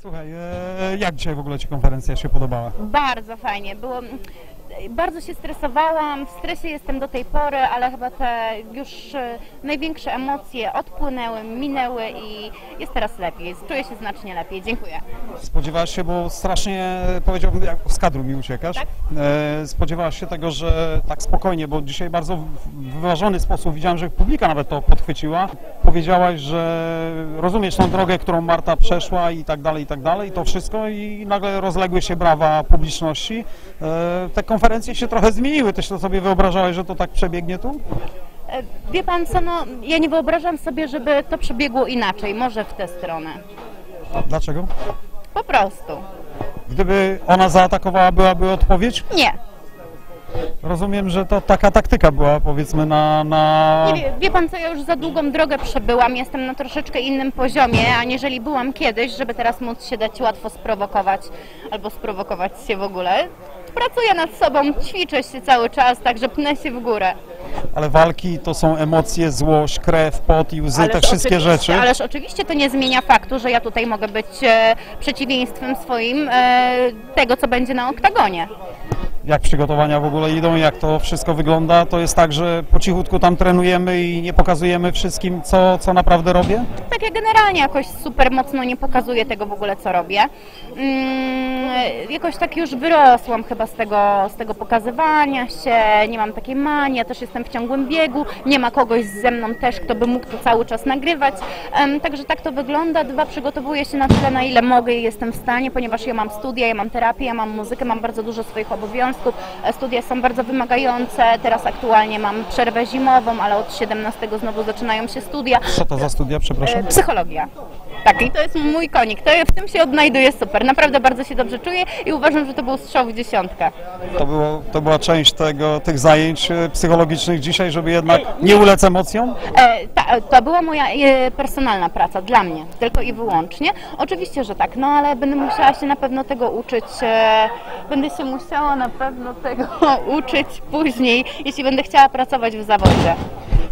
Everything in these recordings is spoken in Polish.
Słuchaj, e, jak dzisiaj w ogóle Ci konferencja się podobała? Bardzo fajnie. Było, bardzo się stresowałam, w stresie jestem do tej pory, ale chyba te już e, największe emocje odpłynęły, minęły i jest teraz lepiej. Czuję się znacznie lepiej. Dziękuję. Spodziewałaś się, bo strasznie powiedziałbym, jak z kadru mi uciekasz. Tak. E, spodziewałaś się tego, że tak spokojnie, bo dzisiaj bardzo w w wyważony sposób widziałem, że publika nawet to podchwyciła. Powiedziałaś, że rozumiesz tą drogę, którą Marta przeszła i tak dalej, i tak dalej, to wszystko i nagle rozległy się brawa publiczności. E, te konferencje się trochę zmieniły. Też to sobie wyobrażałeś, że to tak przebiegnie tu? E, Wie pan co, no, ja nie wyobrażam sobie, żeby to przebiegło inaczej, może w tę stronę. Dlaczego? Po prostu. Gdyby ona zaatakowała, byłaby odpowiedź? Nie. Rozumiem, że to taka taktyka była, powiedzmy, na... na... Nie wie, wie pan co, ja już za długą drogę przebyłam, jestem na troszeczkę innym poziomie, aniżeli byłam kiedyś, żeby teraz móc się dać łatwo sprowokować albo sprowokować się w ogóle. Pracuję nad sobą, ćwiczę się cały czas, także pnę się w górę. Ale walki to są emocje, złość, krew, pot i łzy, te Ależ wszystkie oczywiście- rzeczy. Ależ oczywiście to nie zmienia faktu, że ja tutaj mogę być e, przeciwieństwem swoim e, tego, co będzie na oktagonie. Jak przygotowania w ogóle idą, jak to wszystko wygląda? To jest tak, że po cichutku tam trenujemy i nie pokazujemy wszystkim, co, co naprawdę robię? Tak, ja generalnie jakoś super mocno nie pokazuję tego w ogóle, co robię. Mm, jakoś tak już wyrosłam chyba z tego, z tego pokazywania się, nie mam takiej manii, ja też jestem w ciągłym biegu, nie ma kogoś ze mną też, kto by mógł to cały czas nagrywać. Em, także tak to wygląda. Dwa, przygotowuję się na tyle, na ile mogę i jestem w stanie, ponieważ ja mam studia, ja mam terapię, ja mam muzykę, mam bardzo dużo swoich obowiązków. E, Studia są bardzo wymagające, teraz aktualnie mam przerwę zimową, ale od 17 znowu zaczynają się studia. Co to za studia, przepraszam? E, Psychologia. Tak, i to jest mój konik. To w tym się odnajduję super. Naprawdę bardzo się dobrze czuję i uważam, że to był strzał w dziesiątkę. To, było, to była część tego, tych zajęć e, psychologicznych dzisiaj, żeby jednak nie ulec emocjom? E, ta, to była moja e, personalna praca dla mnie, tylko i wyłącznie. Oczywiście, że tak, no ale będę musiała się na pewno tego uczyć. E, będę się musiała na pewno tego uczyć później, jeśli będę chciała pracować w zawodzie.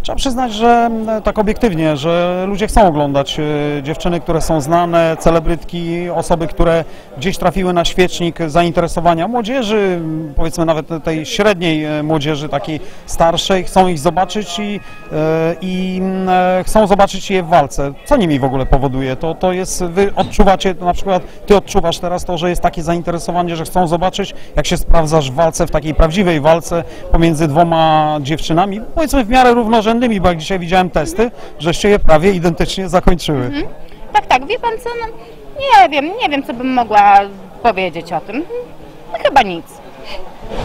Trzeba przyznać, że m, tak obiektywnie, że ludzie chcą oglądać e, dziewczyny, które są znane, celebrytki, osoby, które gdzieś trafiły na świecznik zainteresowania młodzieży, powiedzmy nawet tej średniej e, młodzieży, takiej starszej, chcą ich zobaczyć i, e, i m, e, chcą zobaczyć je w walce. Co nimi w ogóle powoduje? To, to jest, wy odczuwacie, na przykład ty odczuwasz teraz to, że jest takie zainteresowanie, że chcą zobaczyć, jak się sprawdzasz w walce, w takiej prawdziwej walce pomiędzy dwoma dziewczynami, powiedzmy w miarę równorzędnymi, bo jak dzisiaj widziałem testy, żeście je prawie identycznie zakończyły. Tak, tak, wie pan co, no, nie wiem, nie wiem co bym mogła powiedzieć o tym. No, chyba nic.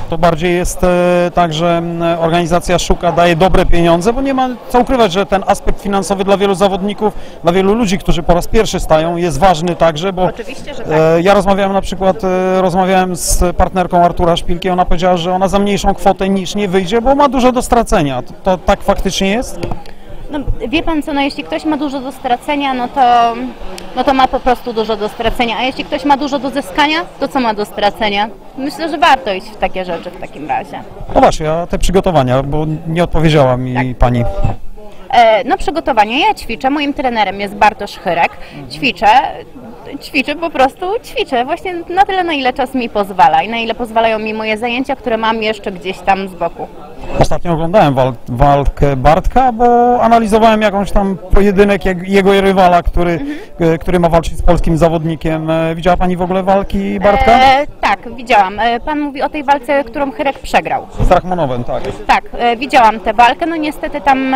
To bardziej jest e, tak, że organizacja szuka, daje dobre pieniądze, bo nie ma co ukrywać, że ten aspekt finansowy dla wielu zawodników, dla wielu ludzi, którzy po raz pierwszy stają, jest ważny także, bo Oczywiście, że tak. e, ja rozmawiałem na przykład, e, rozmawiałem z partnerką Artura Szpilki, ona powiedziała, że ona za mniejszą kwotę niż nie wyjdzie, bo ma dużo do stracenia. To, to tak faktycznie jest? No, wie pan co, no jeśli ktoś ma dużo do stracenia, no to, no to ma po prostu dużo do stracenia, a jeśli ktoś ma dużo do zyskania, to co ma do stracenia? Myślę, że warto iść w takie rzeczy w takim razie. No właśnie, a te przygotowania, bo nie odpowiedziała mi pani. E, no przygotowanie, ja ćwiczę, moim trenerem jest Bartosz Chyrek, ćwiczę, ćwiczę po prostu, ćwiczę właśnie na tyle, na ile czas mi pozwala i na ile pozwalają mi moje zajęcia, które mam jeszcze gdzieś tam z boku. Ostatnio oglądałem wal, walkę Bartka, bo analizowałem jakąś tam pojedynek jego rywala, który, e, który ma walczyć z polskim zawodnikiem. E, Widziała Pani w ogóle walki Bartka? E, tak, widziałam. E, pan mówi o tej walce, którą Chyrek przegrał. Z Rachmanowem, tak. Tak, widziałam tę walkę, no niestety tam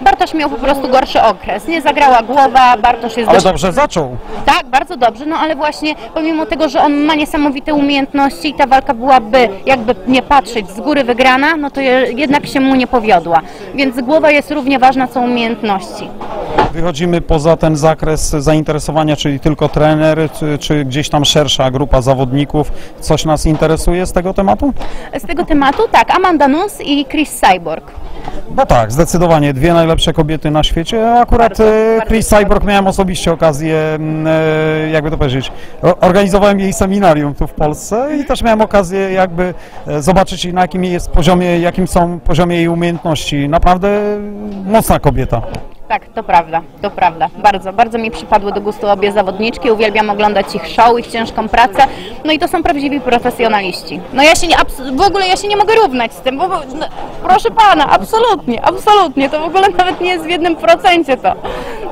Bartosz miał po prostu gorszy okres. Nie zagrała głowa, Bartosz jest Ale dość... dobrze zaczął. Tak, bardzo dobrze, no ale właśnie pomimo tego, że on ma niesamowite umiejętności i ta walka byłaby, jakby nie patrzeć, z góry wygrana, no to je, jednak się mu nie powiodła. Więc głowa jest równie ważna co umiejętności. Wychodzimy poza ten zakres zainteresowania, czyli tylko trener, czy, czy gdzieś tam szersza grupa zawodników. Coś nas interesuje z tego tematu? Z tego tematu tak, Amanda Nuss i Chris Cyborg. No tak, zdecydowanie. Dwie najlepsze kobiety na świecie. Akurat e, Chris. Cyborg miałem osobiście okazję, m, e, jakby to powiedzieć, organizowałem jej seminarium tu w Polsce i też miałem okazję jakby e, zobaczyć na jakim jest poziomie, jakim są poziomie jej umiejętności. Naprawdę mocna kobieta. Tak, to prawda, to prawda. Bardzo, bardzo mi przypadły do gustu obie zawodniczki. Uwielbiam oglądać ich show, ich ciężką pracę. No i to są prawdziwi profesjonaliści. No ja się nie, w ogóle ja się nie mogę równać z tym, bo no, proszę pana, absolutnie, absolutnie. To w ogóle nawet nie jest w jednym procencie to.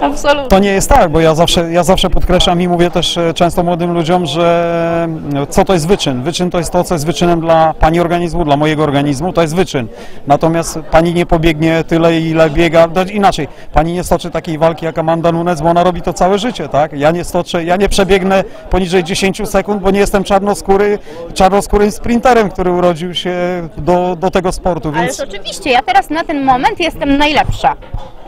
Absolutnie. To nie jest tak, bo ja zawsze, ja zawsze podkreślam i mówię też e, często młodym ludziom, że e, co to jest wyczyn? Wyczyn to jest to, co jest wyczynem dla pani organizmu, dla mojego organizmu, to jest wyczyn. Natomiast pani nie pobiegnie tyle, ile biega, inaczej, pani nie stoczy takiej walki jak Amanda Nunes, bo ona robi to całe życie, tak? Ja nie stoczę, ja nie przebiegnę poniżej 10 sekund, bo nie jestem czarnoskóry, czarnoskórym sprinterem, który urodził się do, do tego sportu, więc... Ależ oczywiście, ja teraz na ten moment jestem najlepsza.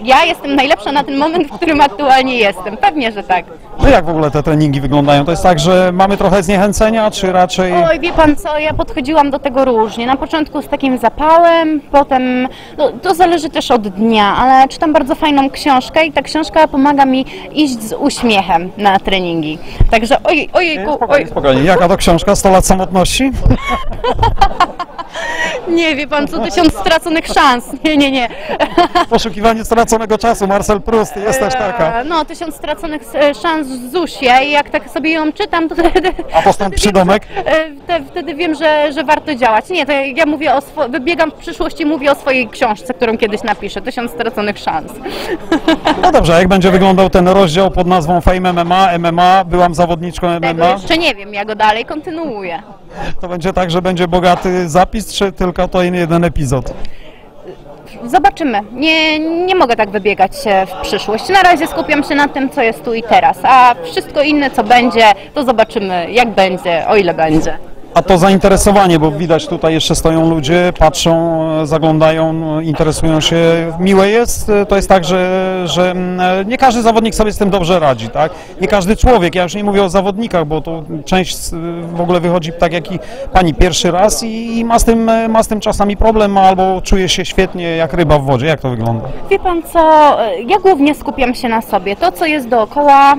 Ja jestem najlepsza na ten moment, w którym aktualnie jestem. Pewnie, że tak. No jak w ogóle te treningi wyglądają? To jest tak, że mamy trochę zniechęcenia, czy raczej... Oj, wie pan co, ja podchodziłam do tego różnie. Na początku z takim zapałem, potem, no, to zależy też od dnia, ale czytam bardzo fajną książkę i ta książka pomaga mi iść z uśmiechem na treningi. Także oj, ojejku, oj, Spokojnie, spokojnie. Jaka to książka? 100 lat samotności? nie wie pan co, tysiąc straconych szans. Nie, nie, nie. Poszukiwanie straconego czasu, Marcel Proust, jest też taka. E, No, tysiąc straconych e, szans w ZUSie i jak tak sobie ją czytam, to wtedy... A postęp przydomek? E, Wtedy, wiem, że, że warto działać. Nie, to ja mówię o swo- wybiegam w przyszłość i mówię o swojej książce, którą kiedyś napiszę. Tysiąc straconych szans. No dobrze, a jak będzie wyglądał ten rozdział pod nazwą Fame MMA, MMA, byłam zawodniczką Tego MMA, jeszcze nie wiem, ja go dalej kontynuuję. to będzie tak, że będzie bogaty zapis, czy tylko to jeden epizod? Zobaczymy. Nie, nie mogę tak wybiegać się w przyszłość. Na razie skupiam się na tym, co jest tu i teraz, a wszystko inne, co będzie, to zobaczymy, jak będzie, o ile będzie. A to zainteresowanie, bo widać tutaj jeszcze stoją ludzie, patrzą, zaglądają, interesują się. Miłe jest, to jest tak, że, że mm, nie każdy zawodnik sobie z tym dobrze radzi, tak? Nie każdy człowiek, ja już nie mówię o zawodnikach, bo to część w ogóle wychodzi tak jak i pani pierwszy raz i, i ma, z tym, ma z tym czasami problem, albo czuje się świetnie jak ryba w wodzie. Jak to wygląda? Wie pan co, ja głównie skupiam się na sobie. To, co jest dookoła,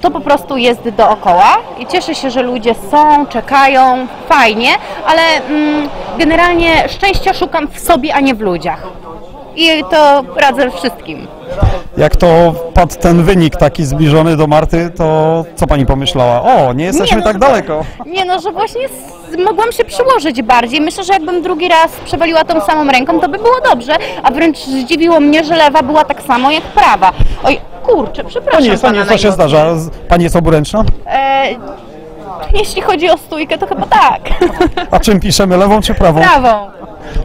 to po prostu jest dookoła i cieszę się, że ludzie są, czekają, fajnie, ale mm, generalnie szczęścia szukam w sobie, a nie w ludziach. I to radzę wszystkim. Jak to padł ten wynik taki zbliżony do Marty, to co pani pomyślała? O, nie jesteśmy no, tak daleko. Nie no, że właśnie mogłam się przyłożyć bardziej. Myślę, że jakbym drugi raz przewaliła tą samą ręką, to by było dobrze, a wręcz zdziwiło mnie, że lewa była tak samo jak prawa. Oj, kurczę, przepraszam nie jest, pana co się najmocniej. zdarza. Z- Pani jest oburęczna? E, jeśli chodzi o stójkę, to chyba tak. A czym piszemy, lewą czy prawą? Prawą.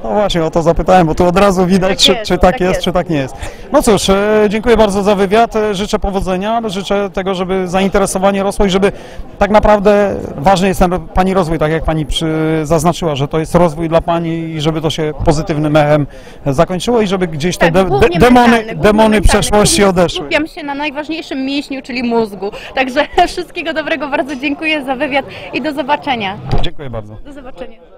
No właśnie, o to zapytałem, bo tu od razu widać, Tak czy, jest, czy tak, tak jest, jest. czy tak nie jest. No cóż, e, dziękuję bardzo za wywiad, e, życzę powodzenia, życzę tego, żeby zainteresowanie rosło i żeby tak naprawdę ważny jest ten Pani rozwój, tak jak Pani przy, zaznaczyła, że to jest rozwój dla Pani i żeby to się pozytywnym echem zakończyło i żeby gdzieś te Tak, de, de, demony, demony przeszłości odeszły. Skupiam się na najważniejszym mięśniu, czyli mózgu. Także wszystkiego dobrego, bardzo dziękuję za wywiad i do zobaczenia. Dziękuję bardzo. Do zobaczenia.